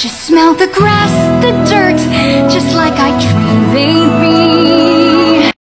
Just smell the grass.